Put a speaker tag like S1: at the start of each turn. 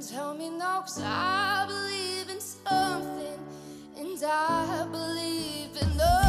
S1: tell me no, cause I believe in something, and I believe in love.